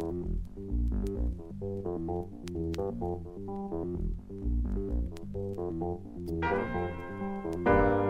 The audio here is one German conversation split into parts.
Thank you.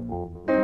Música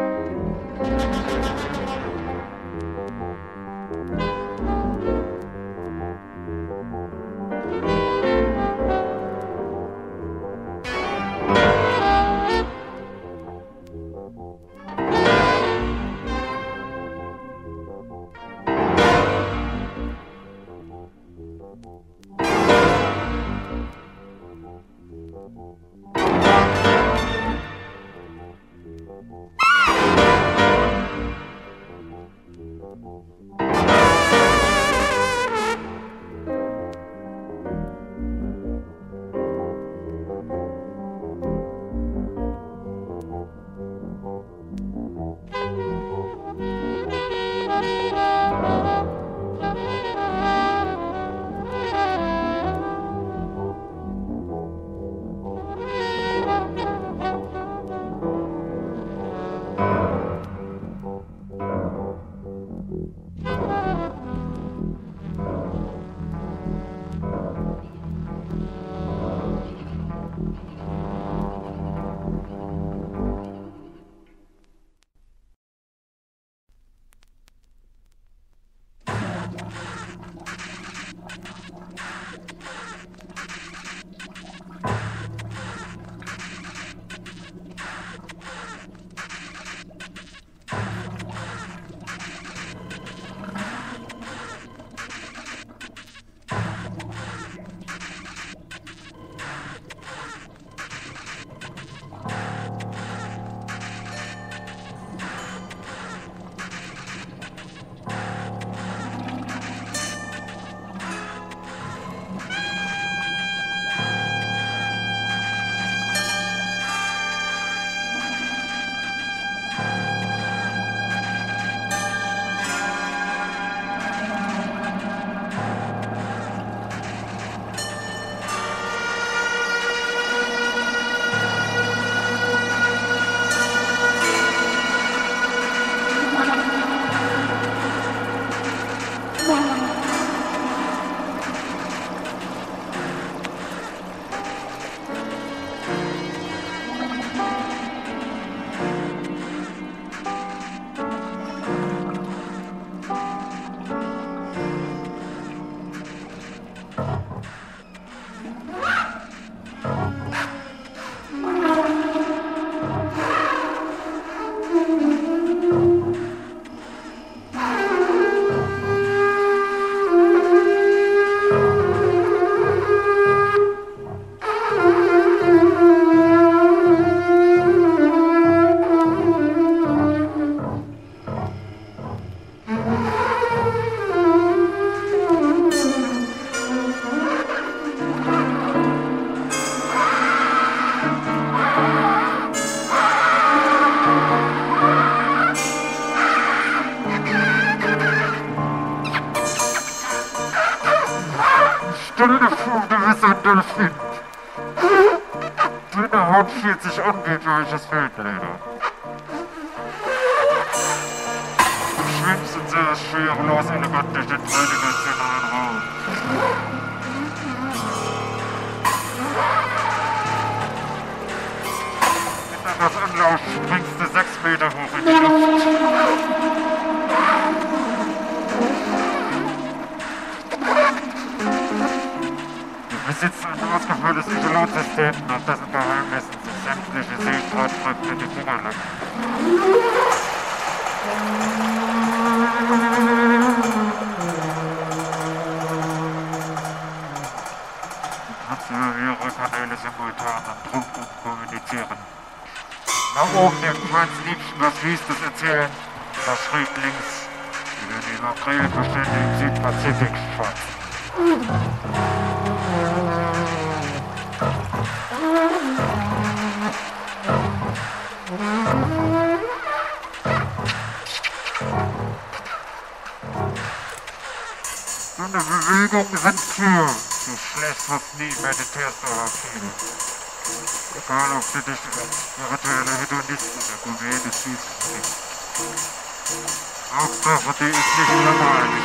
Stille Form gewisser Delfin. Dünne Haut fühlt sich an wie weiches Feldleder. Du schwimmst in sehr schwerelos elegant durch den dreidimensionalen Raum. Mit etwas Anlauf springst du sechs Meter hoch in die Luft. Besitzen ein ausgeführtes Isolonsystem, nach dessen Geheimnissen sich sämtliche Seestreitkräfte die Finger kannst über mehrere Kanäle simultan am Trunk kommunizieren. Nach oben dem Franz Liebchen was Wüstes erzählen, das schräg links über die Makrelbestände im Südpazifik schwatzen. Deine Bewegungen sind für. Du schläfst fast nie, meditierst aber viel. Egal, ob du dich als spirituelle Hedonist oder Komödie siehst. Hauptsache, die ist nicht langweilig.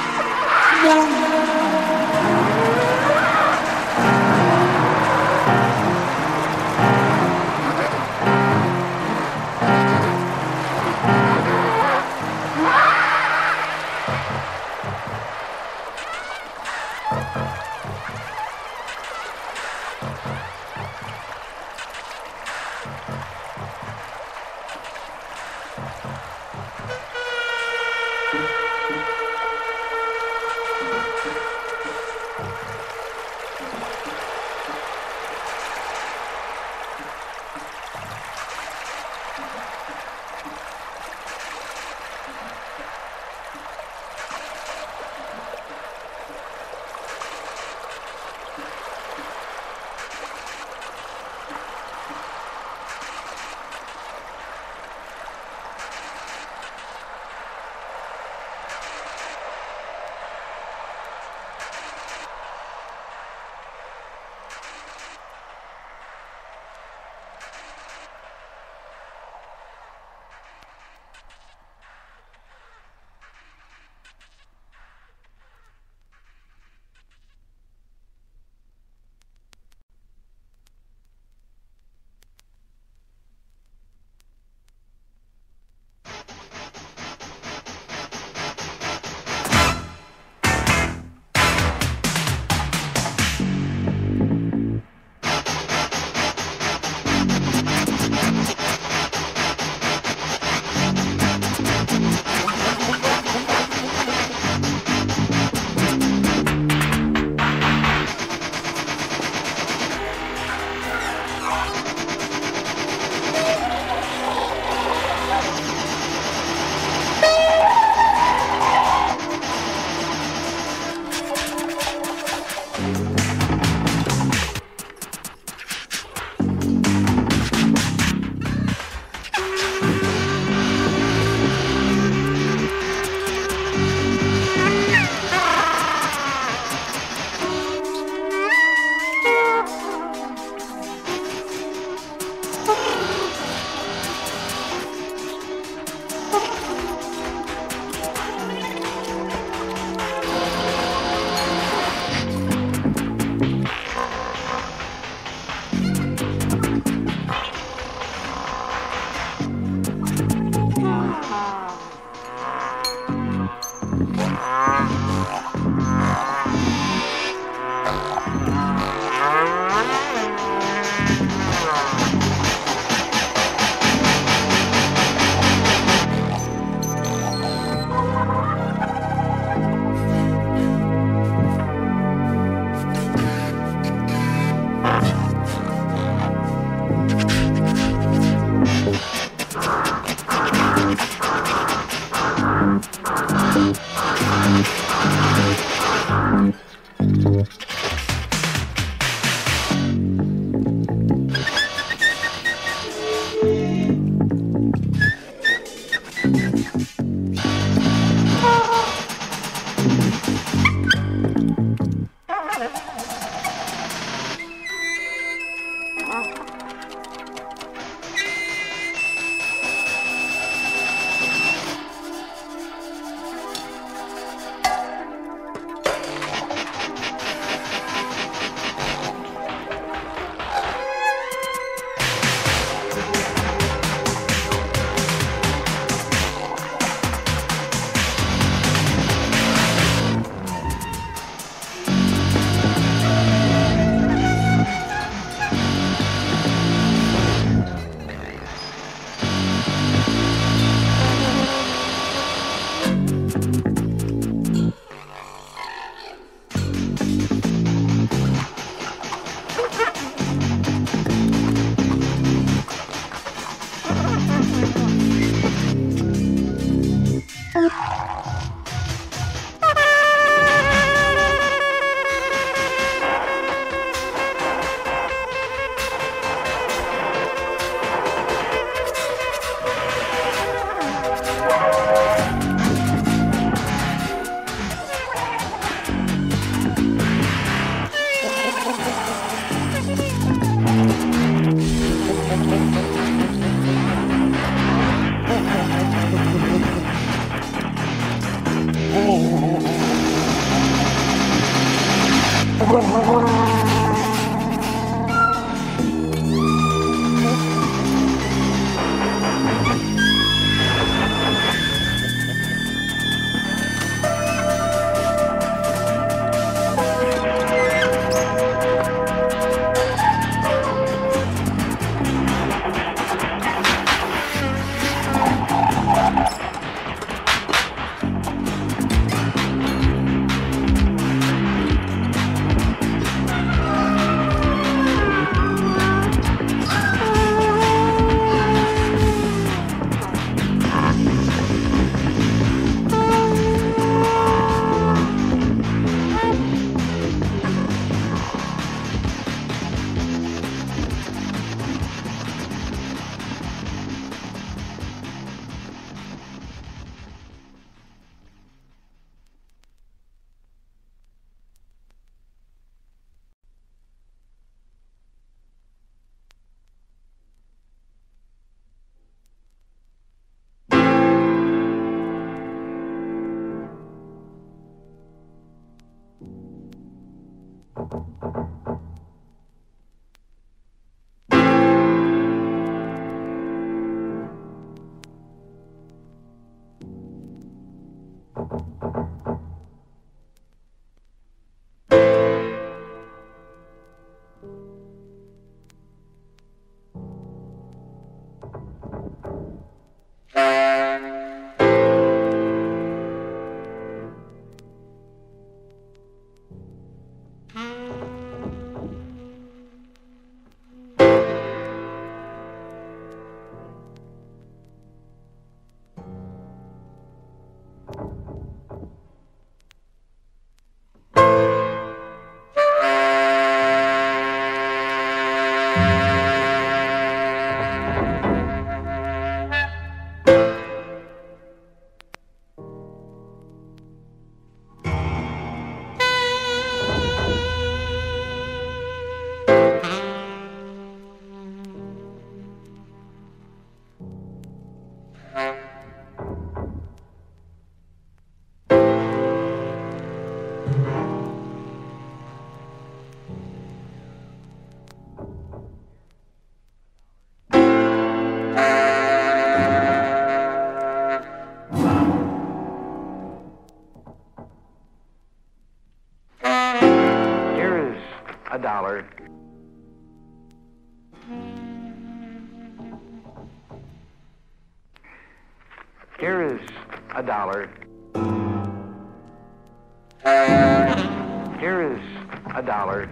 Dollar.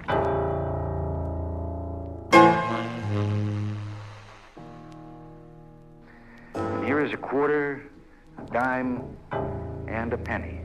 And here is a quarter, a dime, and a penny.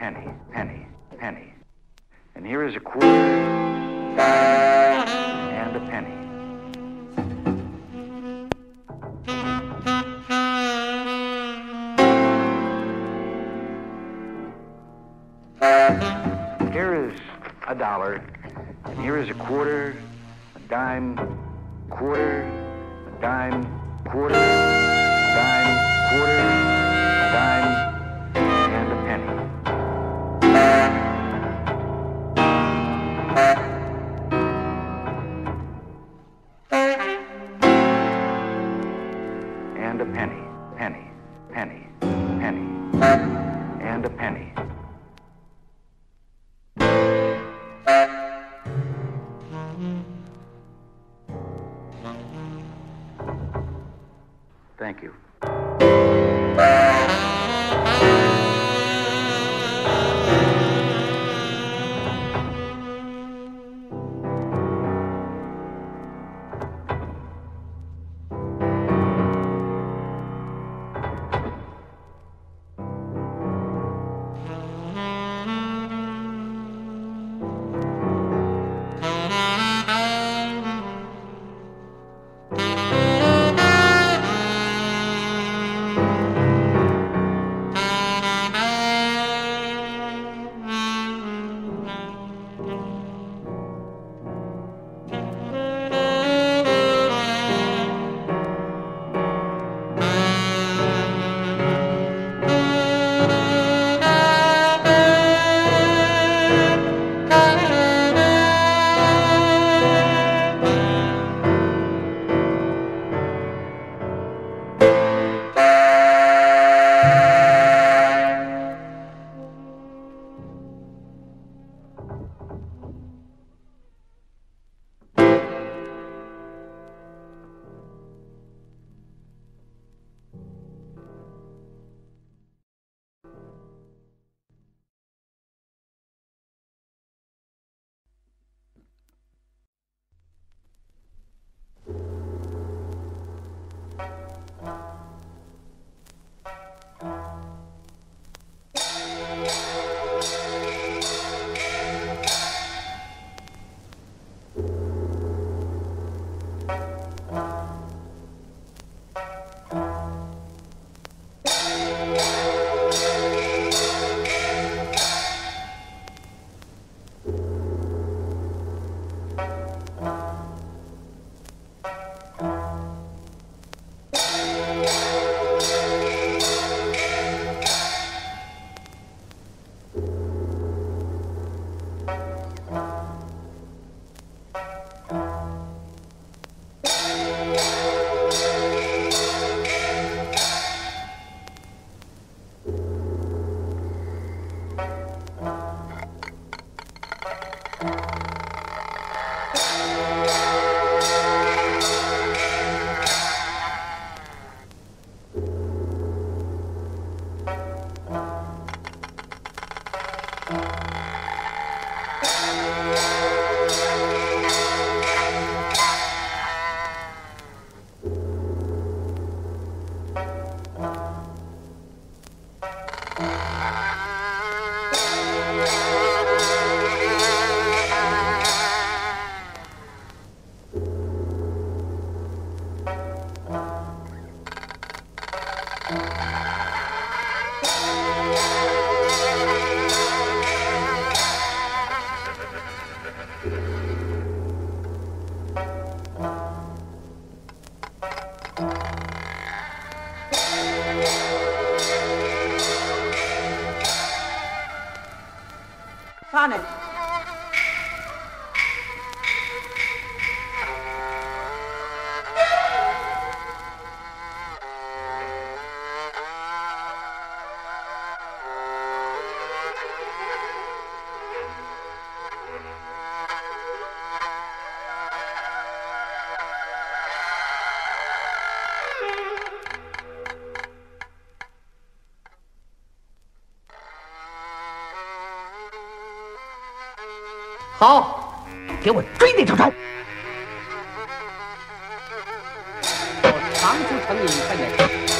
Penny, penny, penny. And here is a quarter, and a penny. Here is a dollar, and here is a quarter, a dime, quarter, a dime, quarter, a dime, quarter, 好，给我追那条船！我长苏城你看见没。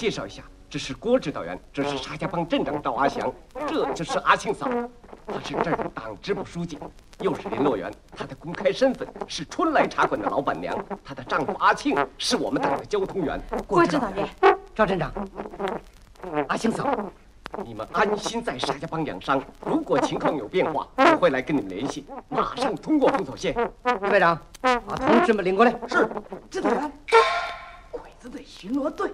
介绍一下，这是郭指导员，这是沙家浜镇长赵阿祥，这就是阿庆嫂，她是这儿的党支部书记，又是联络员。她的公开身份是春来茶馆的老板娘，她的丈夫阿庆是我们党的交通员。郭指导员，赵镇长，阿庆嫂，你们安心在沙家浜养伤，如果情况有变化，我会来跟你们联系，马上通过封锁线。余排长，把同志们领过来。是，指导员。子队巡逻队。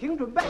请准备。